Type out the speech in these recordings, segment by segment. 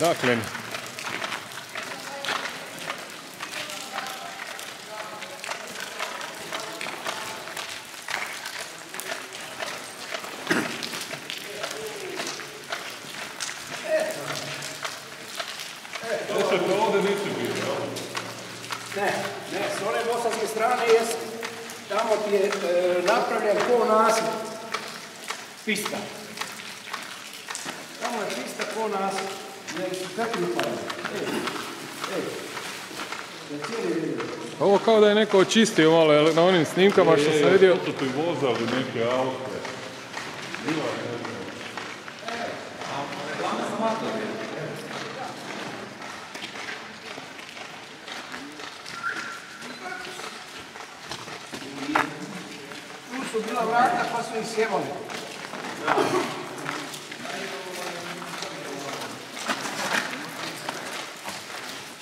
Dakle, Ne, ne, s one bosanske strane jest, tamo ti je e, napravljen ko nasip. Pista. Tamo je pista ko nasip. Kako je? Ej, ej. Da cijeli vidio. ovo kao da je neko očistio malo jel, na onim snimkama što sam vidio. Su ti vozali neke aute. Tu su bila vrata pa su ih sjevali.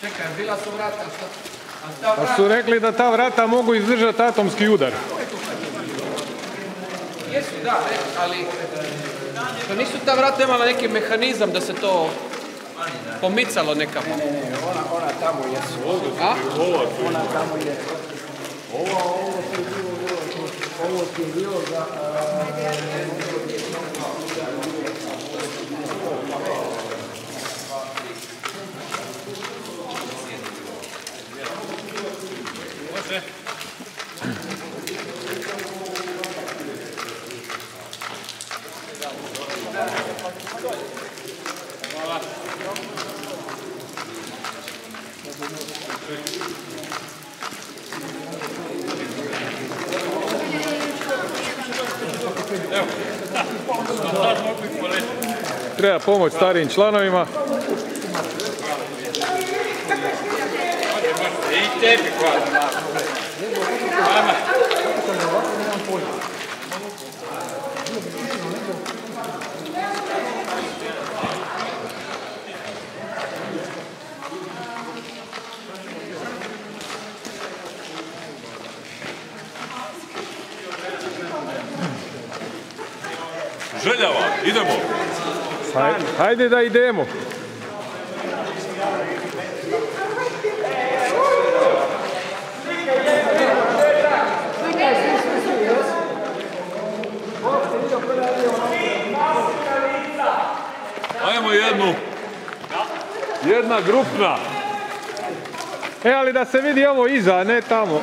Čekaj, bila su vrata, šta? A ta Pa vrata, su rekli da ta vrata mogu izdržati atomski udar. Jesu, da, ne, ali to nisu ta vrata imala neki mehanizam da se to pomicalo nekamo. ne, ne, ona, ona tamo jesu. A? Ona tamo je. Ovo, ovo ti je bilo, bilo, ovo ti je bilo za... Treba pomoć starijim članovima. Željava, idemo. Hajde, hajde da idemo. Ajmo jednu. Jedna grupna. E, ali da se vidi ovo iza, a ne tamo.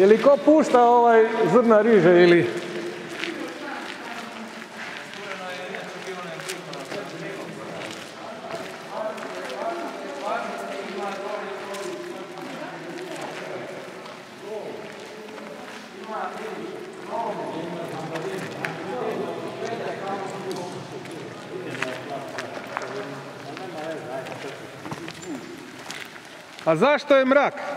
Je li ko pušta ovaj zrna riže ili... A zašto je mrak?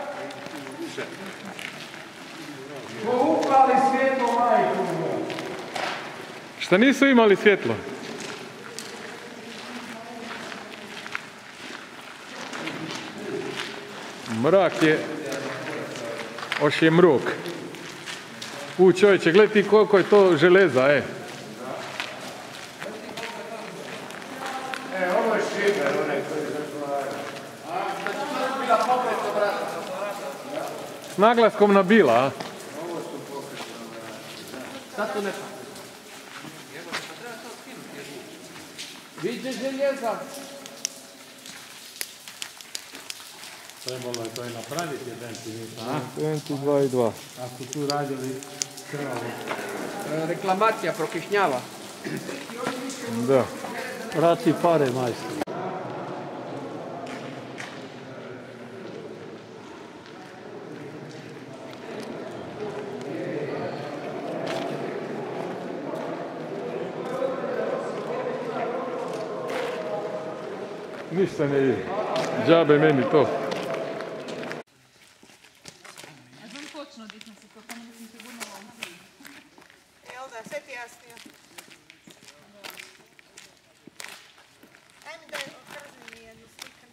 Šta nisu imali svjetlo? Mrak je... Oš je mrok. U čovječe, gledaj ti koliko je to železa, e. E, ovo je šiber, onaj koji. S naglaskom na bila, a? Sad to ne Vidite željeza. Trebalo je to i napraviti jedan civitan. 22 i 2. Ako tu radili krvavo. E, Reklamacija prokišnjava. Da. Vrati pare, majstor. Ništa ne vidi. Džabe meni to. A znam točno di sam se to, tamo da sam sigurno ovdje. Jel da, sve ti jasnije. Aj mi daj, okazni mi jednu slikan.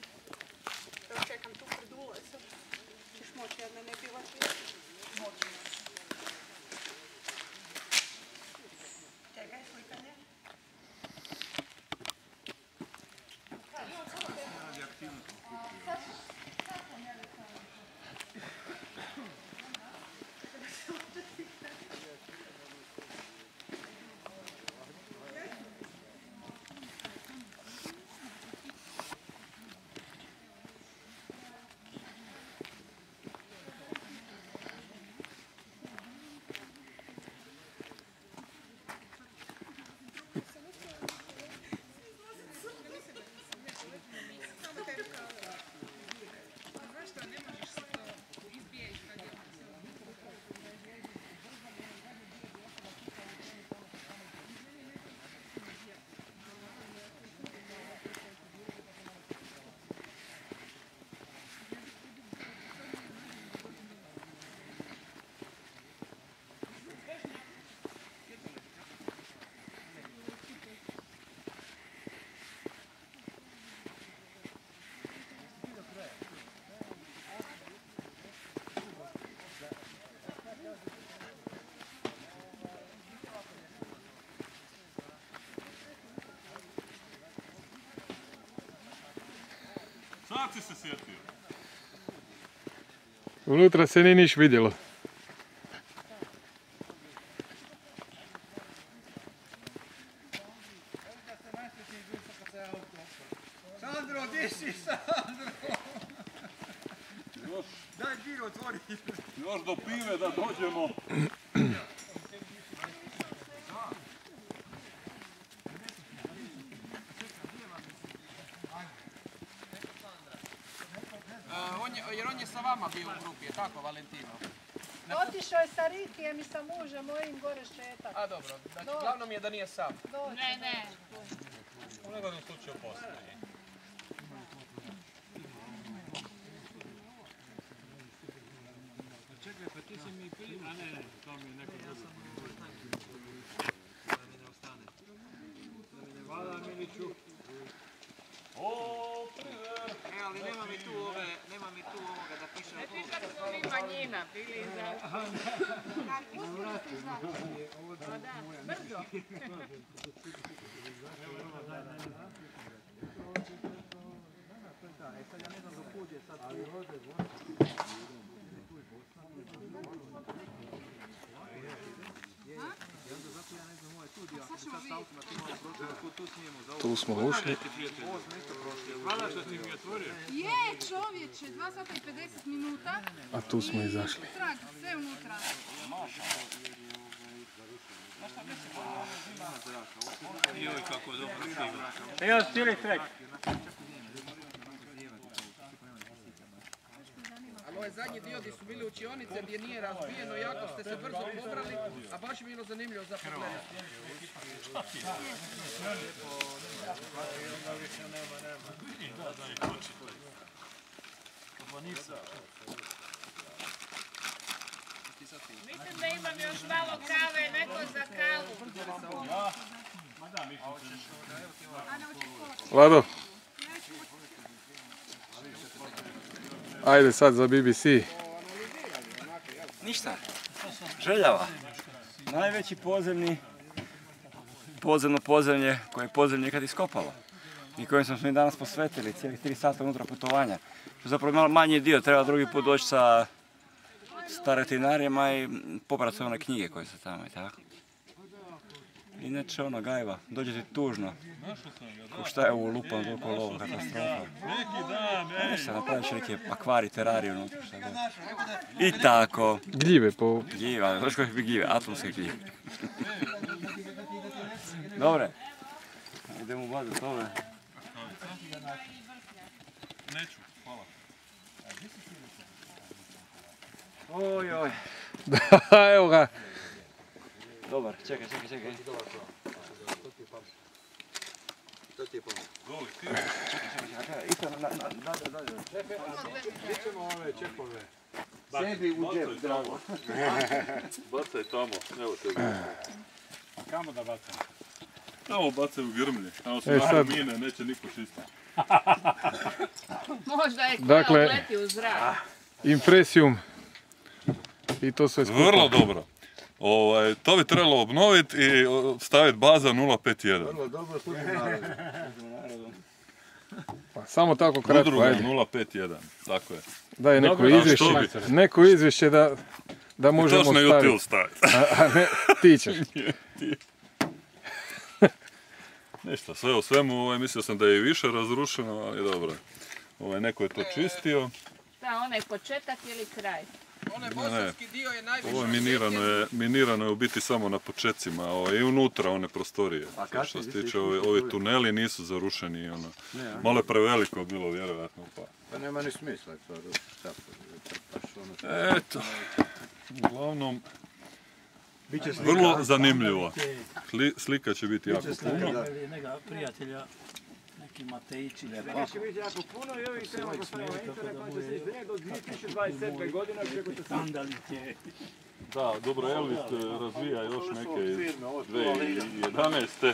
Da čekam tu pred ulazom. Ćeš moći jedna ne bila Čekaj, slikanje. Sad si se sjetio. Unutra se nije niš vidjelo. Sandro, gdje si Sandro? Daj biro, otvori. Još do pive da dođemo. on je, jer on je sa vama bio u grupi, je tako Valentino? Otišao je sa Rikijem i sa mužem mojim gore šetak. A dobro, znači glavno mi je da nije sam. Ne, ne. U negodnom slučaju postoji. O, priver! E, ali nema mi tu ove, nema mi tu ovoga da piše na klubu. Kad smo mi manjina bili za... Pa da, brzo. Tu smo ušli. Je, čovječe, 2 sata i 50 minuta. A tu smo izašli. Trag, sve unutra. Evo cijeli trek. Ovaj zadnji dio gdje su bili učionice gdje nije razbijeno, jako ste se brzo pobrali, a baš je bilo zanimljivo za pogledati. Mislim da imam još malo kave, neko za kavu. Vlado. Ajde sad za BBC. Ništa. Željava. Najveći podzemni podzemno podzemlje koje je podzemlje ikad iskopalo. I kojem smo mi danas posvetili, cijelih tri sata unutra putovanja. Zapravo malo manji dio, treba drugi put doći sa staretinarijama i pobrati sve one knjige koje su tamo i tako. Inače ono gajba, dođe ti tužno. Ko šta je ovo lupam toliko lovo, katastrofa. Ej! Ništa, napraviš neki akvari, terariju unutra, šta god. I tako. Gljive po... Gljiva, znaš koje bi gljive? Atomske gljive. Dobre. Idemo u bazu tome. Neću, hvala. Oj, oj. Evo ga. Dobar, čekaj, čekaj, čekaj. Sebi u džep, drago. Bacaj tamo, evo te Kamo da bacam? Tamo bacaj u grmlje. Tamo su E, sad- mine, neće niko čistiti. Možda je koja Dakle- uleti u zrak. Impresijum. I to sve skupa. Vrlo dobro. Ovaj, to bi trebalo obnoviti i staviti baza 051. Pa samo tako kratko, Udruga ajde. 051, tako je. Daj neko Dobro, a izvješće, neko izvješće da, da možemo to na YouTube staviti. staviti. A, a ne, ti ćeš. Ništa, sve u svemu, ovaj, mislio sam da je i više razrušeno, ali dobro. Ovaj, neko je to čistio. Da, onaj početak ili kraj. Onaj ne. bosanski dio je najviše Ovo je minirano je, minirano je u biti samo na počecima, ovaj, i unutra one prostorije. što se tiče, ovi, ovi tuneli nisu zarušeni, ono, malo je preveliko bilo vjerojatno. Pa. Pa nema ni smisla to ono. Eto, uglavnom, vrlo zanimljivo. Sli- slika će biti jako puno. Ili neka prijatelja, neki Matejić ili Neće biti jako puno i ovih tema gospodina internet koji će se izdrenjati do 2027. godine preko se sandalice. Da, dobro, Elvis eh, razvija još neke iz 2011.